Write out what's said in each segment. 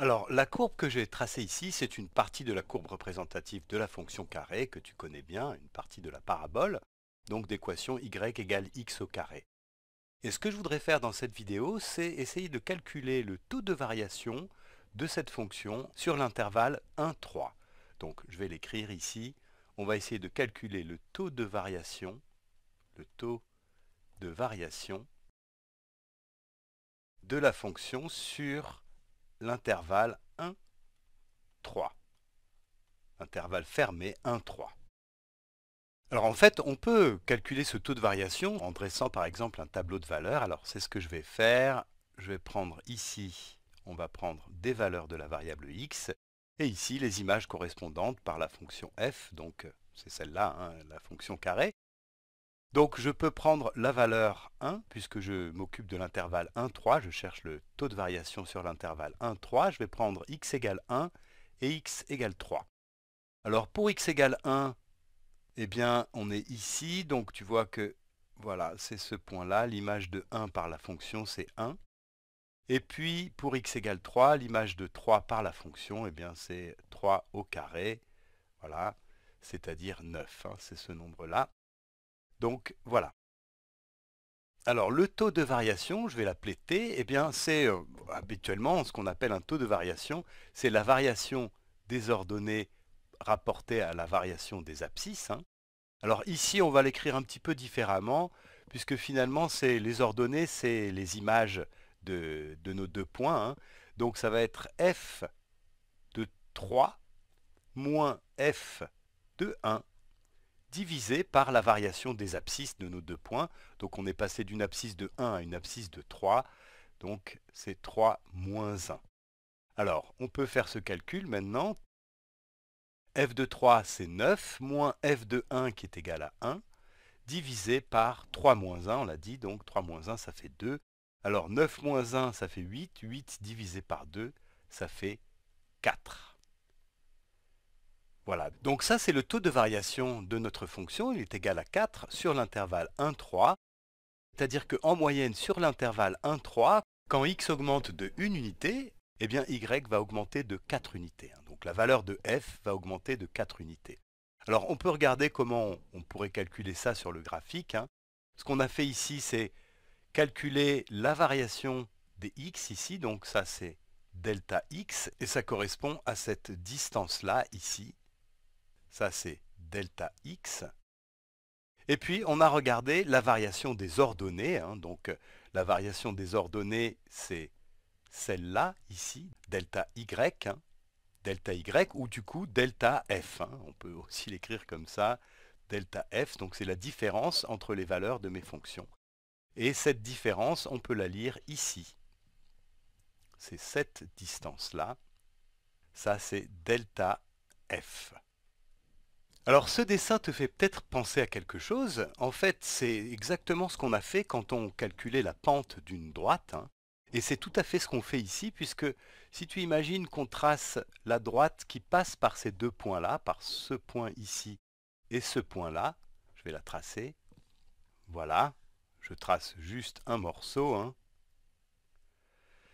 Alors, la courbe que j'ai tracée ici, c'est une partie de la courbe représentative de la fonction carré, que tu connais bien, une partie de la parabole, donc d'équation y égale x au carré. Et ce que je voudrais faire dans cette vidéo, c'est essayer de calculer le taux de variation de cette fonction sur l'intervalle 1, 3. Donc, je vais l'écrire ici. On va essayer de calculer le taux de variation, le taux de variation de la fonction sur l'intervalle 1, 3. Intervalle fermé 1, 3. Alors en fait, on peut calculer ce taux de variation en dressant par exemple un tableau de valeurs. Alors c'est ce que je vais faire. Je vais prendre ici, on va prendre des valeurs de la variable x, et ici les images correspondantes par la fonction f, donc c'est celle-là, hein, la fonction carré. Donc je peux prendre la valeur 1, puisque je m'occupe de l'intervalle 1, 3, je cherche le taux de variation sur l'intervalle 1, 3, je vais prendre x égale 1 et x égale 3. Alors pour x égale 1, eh bien on est ici, donc tu vois que voilà, c'est ce point-là, l'image de 1 par la fonction c'est 1. Et puis pour x égale 3, l'image de 3 par la fonction, eh bien c'est 3 au carré, voilà, c'est-à-dire 9, hein, c'est ce nombre-là. Donc voilà. Alors le taux de variation, je vais l'appeler T, eh bien c'est euh, habituellement ce qu'on appelle un taux de variation, c'est la variation des ordonnées rapportée à la variation des abscisses. Hein. Alors ici on va l'écrire un petit peu différemment, puisque finalement c'est les ordonnées, c'est les images de, nos deux points. Hein. Donc ça va être f de 3 moins f de 1 divisé par la variation des abscisses de nos deux points. Donc on est passé d'une abscisse de 1 à une abscisse de 3. Donc c'est 3 moins 1. Alors, on peut faire ce calcul maintenant. f de 3, c'est 9, moins f de 1 qui est égal à 1, divisé par 3 moins 1, on l'a dit, donc 3 moins 1, ça fait 2. Alors 9 moins 1, ça fait 8, 8 divisé par 2, ça fait 4. Voilà, donc ça c'est le taux de variation de notre fonction, il est égal à 4 sur l'intervalle 1, 3. C'est-à-dire qu'en moyenne sur l'intervalle 1, 3, quand x augmente de 1 unité, eh bien y va augmenter de 4 unités. Hein. Donc la valeur de f va augmenter de 4 unités. Alors on peut regarder comment on pourrait calculer ça sur le graphique. Hein. Ce qu'on a fait ici, c'est calculer la variation des x ici, donc ça c'est delta x, et ça correspond à cette distance-là ici, ça, c'est delta x. Et puis, on a regardé la variation des ordonnées. Hein. donc, la variation des ordonnées, c'est celle-là, ici, delta y. Hein. delta y, ou du coup, delta f. Hein. on peut aussi l'écrire comme ça, delta f. Donc, c'est la différence entre les valeurs de mes fonctions. Et cette différence, on peut la lire ici. C'est cette distance-là. Ça, c'est delta f. Alors ce dessin te fait peut-être penser à quelque chose. En fait, c'est exactement ce qu'on a fait quand on calculait la pente d'une droite. Hein. Et c'est tout à fait ce qu'on fait ici, puisque si tu imagines qu'on trace la droite qui passe par ces deux points-là, par ce point ici et ce point-là, je vais la tracer. Voilà, je trace juste un morceau. Hein.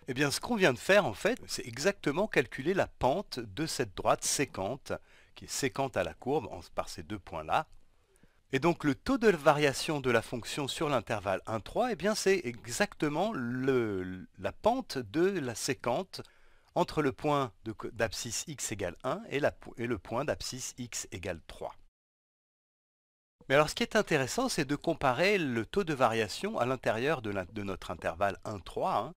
Eh bien, ce qu'on vient de faire, en fait, c'est exactement calculer la pente de cette droite séquente qui est séquente à la courbe par ces deux points-là. Et donc le taux de variation de la fonction sur l'intervalle 1, 3, eh bien c'est exactement la pente de la séquente entre le point d'abscisse x égale 1 et, le point d'abscisse x égale 3. Mais alors ce qui est intéressant, c'est de comparer le taux de variation à l'intérieur de, notre intervalle 1, 3, hein,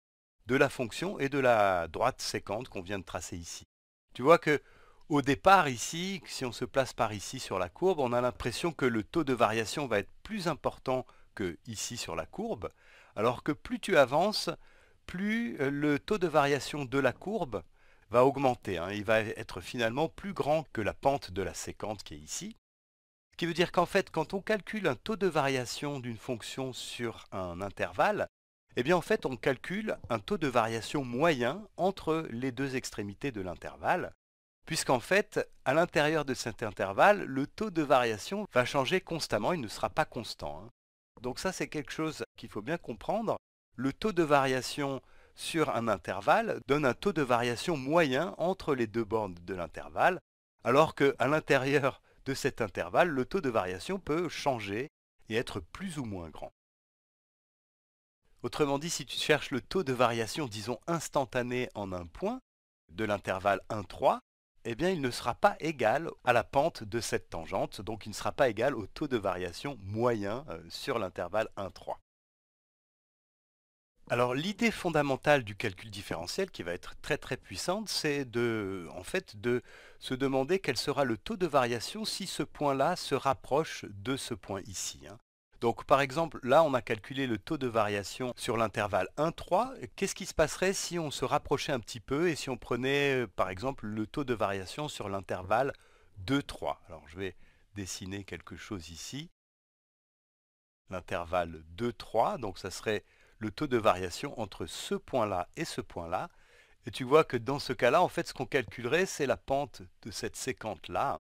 de la fonction et de la droite séquente qu'on vient de tracer ici. Tu vois que au départ ici, si on se place par ici sur la courbe, on a l'impression que le taux de variation va être plus important que ici sur la courbe, alors que plus tu avances, plus euh, le taux de variation de la courbe va augmenter. Hein. Il va être finalement plus grand que la pente de la séquente qui est ici. Ce qui veut dire qu'en fait, quand on calcule un taux de variation d'une fonction sur un intervalle, eh bien en fait on calcule un taux de variation moyen entre les deux extrémités de l'intervalle puisqu'en fait, à l'intérieur de cet intervalle, le taux de variation va changer constamment, il ne sera pas constant. Hein. Donc ça, c'est quelque chose qu'il faut bien comprendre. Le taux de variation sur un intervalle donne un taux de variation moyen entre les deux bornes de l'intervalle, alors qu'à l'intérieur de cet intervalle, le taux de variation peut changer et être plus ou moins grand. Autrement dit, si tu cherches le taux de variation, disons instantané en un point, de l'intervalle 1, 3, eh bien il ne sera pas égal à la pente de cette tangente, donc il ne sera pas égal au taux de variation moyen euh, sur l'intervalle 1, 3. Alors l'idée fondamentale du calcul différentiel, qui va être très très puissante, c'est de, en fait, de se demander quel sera le taux de variation si ce point-là se rapproche de ce point ici. Hein. Donc par exemple, là on a calculé le taux de variation sur l'intervalle 1-3. Qu'est-ce qui se passerait si on se rapprochait un petit peu et si on prenait euh, par exemple le taux de variation sur l'intervalle 2-3 Alors je vais dessiner quelque chose ici. L'intervalle 2-3, donc ça serait le taux de variation entre ce point-là et ce point-là. Et tu vois que dans ce cas-là, en fait, ce qu'on calculerait, c'est la pente de cette séquente-là.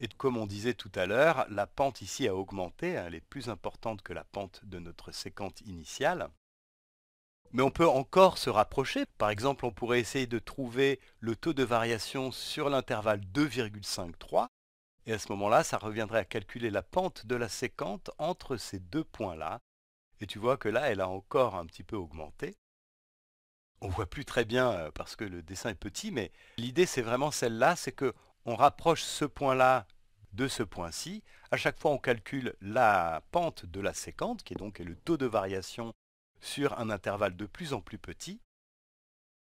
Et comme on disait tout à l'heure, la pente ici a augmenté, elle est plus importante que la pente de notre séquente initiale. Mais on peut encore se rapprocher. Par exemple, on pourrait essayer de trouver le taux de variation sur l'intervalle 2,53. Et à ce moment-là, ça reviendrait à calculer la pente de la séquente entre ces deux points-là. Et tu vois que là, elle a encore un petit peu augmenté. On voit plus très bien euh, parce que le dessin est petit, mais l'idée c'est vraiment celle-là, c'est que on rapproche ce point-là de ce point-ci. À chaque fois, on calcule la pente de la séquente, qui est donc le taux de variation sur un intervalle de plus en plus petit.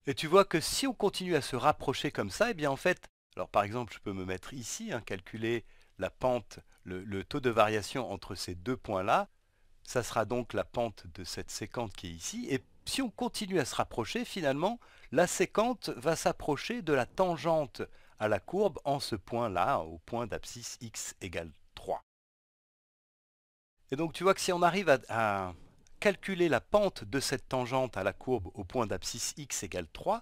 Et tu vois que si on continue à se rapprocher comme ça, eh bien en fait, alors par exemple, je peux me mettre ici, hein, calculer la pente, le, taux de variation entre ces deux points-là. Ça sera donc la pente de cette séquente qui est ici. Et si on continue à se rapprocher, finalement, la séquente va s'approcher de la tangente à la courbe en ce point-là, au point d'abscisse x égale 3. Et donc tu vois que si on arrive à, calculer la pente de cette tangente à la courbe au point d'abscisse x égale 3,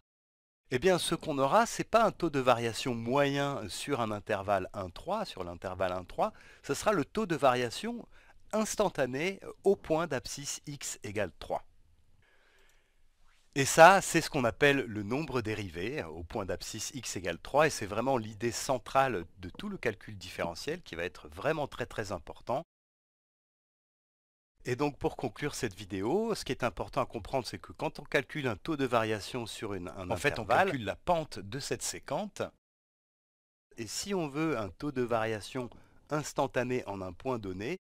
eh bien ce qu'on aura, ce n'est pas un taux de variation moyen sur un intervalle 1,3, sur l'intervalle 1,3, ce sera le taux de variation instantané au point d'abscisse x égale 3. Et ça, c'est ce qu'on appelle le nombre dérivé au point d'abscisse x égale 3 et c'est vraiment l'idée centrale de tout le calcul différentiel qui va être vraiment très très important. Et donc pour conclure cette vidéo, ce qui est important à comprendre, c'est que quand on calcule un taux de variation sur une, un en fait, on calcule la pente de cette séquente. Et si on veut un taux de variation instantané en un point donné,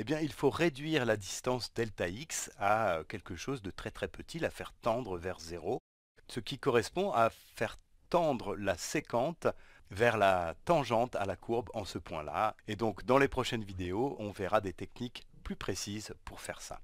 eh bien, il faut réduire la distance delta x à quelque chose de très très petit, la faire tendre vers 0, ce qui correspond à faire tendre la séquente vers la tangente à la courbe en ce point-là. Et donc, dans les prochaines vidéos, on verra des techniques plus précises pour faire ça.